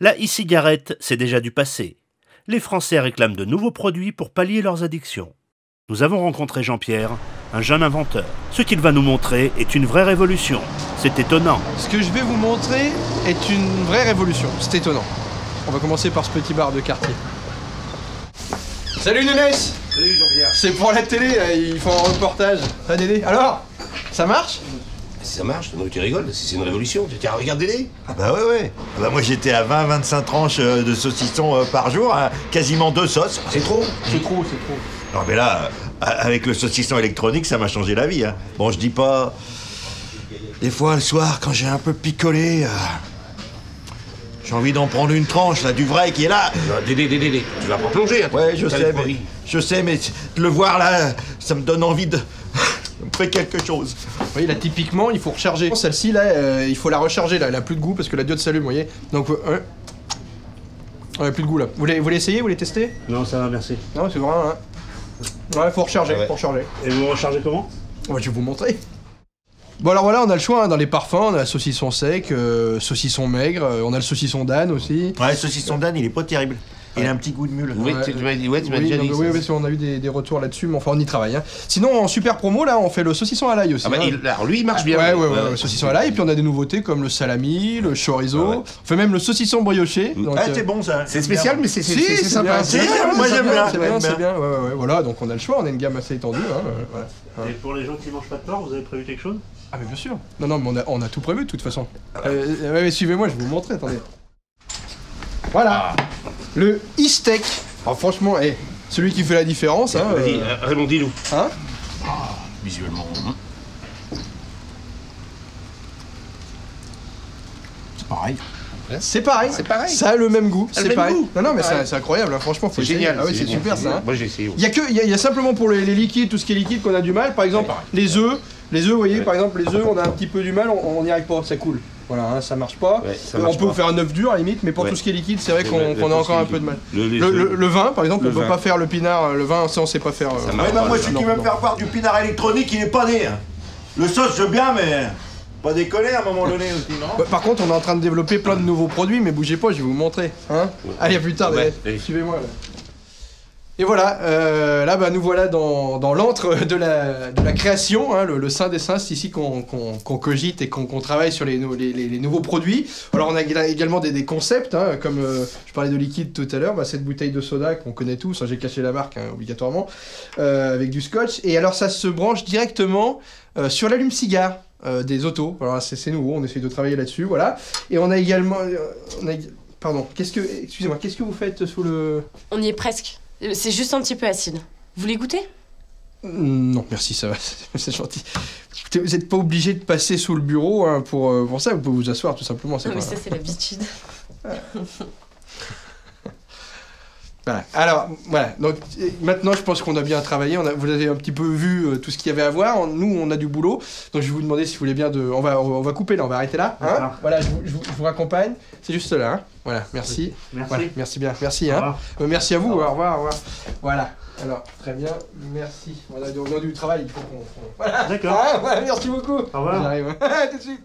La e-cigarette, c'est déjà du passé. Les Français réclament de nouveaux produits pour pallier leurs addictions. Nous avons rencontré Jean-Pierre, un jeune inventeur. Ce qu'il va nous montrer est une vraie révolution. C'est étonnant. Ce que je vais vous montrer est une vraie révolution. C'est étonnant. On va commencer par ce petit bar de quartier. Salut Nunes Salut Jean-Pierre. C'est pour la télé, ils font un reportage. Dédé, alors Ça marche? Si ça marche, non, tu rigoles, si c'est une révolution. Tiens, regarde Dédé. Ah bah ouais ouais. Ah bah moi j'étais à 20-25 tranches euh, de saucisson euh, par jour, hein, quasiment deux sauces. C'est trop. C'est trop, c'est trop. Non mais là, euh, avec le saucisson électronique, ça m'a changé la vie. hein. Bon, je dis pas. Des fois le soir, quand j'ai un peu picolé, euh, j'ai envie d'en prendre une tranche là, du vrai qui est là. Dédé, Dédé, Dédé, tu vas pas plonger. hein. Ouais, je sais, mais, je sais, mais de le voir là, ça me donne envie de, me faire quelque chose. Vous voyez, là, typiquement, il faut recharger. Celle-ci, là, euh, il faut la recharger, là. Elle a plus de goût parce que la diode s'allume, vous voyez. Donc, euh, ouais. Ouais, plus de goût, là. Vous voulez, vous voulez essayer Vous voulez tester? Non, ça va, merci. Non, c'est vrai, hein. Ouais, faut recharger, Ah ouais. faut recharger. Et vous rechargez comment? Ouais, je vais vous montrer. Bon alors voilà, on a le choix hein, dans les parfums, on a saucisson sec, euh, saucisson maigre, euh, on a le saucisson d'âne aussi. Ouais, le saucisson d'âne, il est pas terrible. Il a un petit goût de mule. Oui, tu m'as dit, ouais, tu m'as Oui, déjà non, dit. oui, oui, parce qu'on a eu des, des retours là-dessus, mais enfin on y travaille. Hein. Sinon en super promo là, on fait le saucisson à l'ail aussi. Ah bah, hein. il- alors lui, il marche bien. Ouais, ouais, ouais, le saucisson à l'ail, et puis on a des nouveautés comme le salami, le chorizo, Ah ouais. on fait même le saucisson brioché. donc, Ah, euh, c'est bon ça. C'est spécial, mais c'est c'est- Si, c'est- sympa. bien, c'est bien, bien, moi, c'est j'aime bien, bien, c'est bien, c'est bien, ouais, ouais, ouais, voilà, donc on a le choix, on a une gamme assez étendue, hein, euh, voilà. Et pour les gens qui mangent pas de porc, vous avez prévu quelque chose? Ah mais bien sûr. Non, non, mais on a, on a tout prévu de toute façon. Euh, ouais, mais suivez-moi, je vais vous montrer, attendez. Voilà. Le e-steak. Alors franchement, eh, celui qui fait la différence, hein. Vas-y, euh, euh, Raymond, dis-nous. hein Visuellement. hein. C'est pareil. c'est pareil. C'est pareil. Ça a le même goût. C'est pareil. goût. Non, non, mais c'est incroyable, hein, franchement. C'est génial. Ah oui, c'est super ça. hein. Moi, j'ai essayé. Il y a que, il y, a- il y a simplement pour les, les liquides, tout ce qui est liquide, qu'on a du mal. Par exemple, les œufs. Les œufs, vous voyez, par exemple, les œufs, on a un petit peu du mal, on n'y arrive pas, ça coule. Voilà, hein, ça marche pas. Ouais, ça Euh, marche on peut pas. faire un œuf dur à la limite, mais pour Ouais. tout ce qui est liquide, c'est vrai qu'on a encore un peu de mal. Le, les Le, œufs. le- le vin, par exemple, Le on peut vin. pas faire le pinard. Le vin, ça, on sait pas faire. euh, marche bah, moi, le celui qui veut me faire voir du pinard électronique, il est pas né. hein. Le sauce, je veux bien, mais pas déconner à un moment donné aussi, non Bah, par contre, on est en train de développer plein de nouveaux produits, mais bougez pas, je vais vous montrer. Hein Allez, à plus tard, suivez-moi. Et voilà, euh, là, bah, nous voilà dans, dans l'antre de la, création, hein, le, le sein des saints, c'est ici qu'on cogite et qu'on travaille sur les, nou- les, les- les nouveaux produits. Alors, on a éga- également des, concepts, hein, comme euh, je parlais de liquide tout à l'heure, bah, cette bouteille de soda qu'on connaît tous, hein, j'ai caché la marque obligatoirement, euh, avec du scotch. Et alors, ça se branche directement sur l'allume-cigare. des autos, alors c'est nouveau, on essaye de travailler là-dessus, voilà. Et on a également, pardon, excusez-moi, qu'est-ce que vous faites sous le, On y est presque. Euh, C'est juste un petit peu acide. Vous voulez goûter Mm, Non, merci, ça va, c'est gentil. Écoutez, Vous n'êtes pas obligé de passer sous le bureau hein, pour, euh, pour ça, vous pouvez vous asseoir tout simplement. c'est pas- ça, c'est l'habitude. Voilà. Alors, voilà. Donc, maintenant, je pense qu'on a bien travaillé. On a, vous avez un petit peu vu euh, tout ce qu'il y avait à voir. On- nous, on a du boulot. Donc, je vais vous demander si vous voulez bien de. On va, on va couper là, on va arrêter là. hein. Voilà, je vous, je vous- je vous raccompagne. C'est juste là. hein. Voilà, merci. Merci. Voilà, merci bien. Merci. Hein. Euh, merci à vous. Au revoir. Au revoir. Voilà. Alors, très bien. Merci. Voilà, on a du travail. Il faut qu'on. qu'on- Voilà. D'accord. Ah, voilà, merci beaucoup. Au revoir. J'arrive. tout de suite.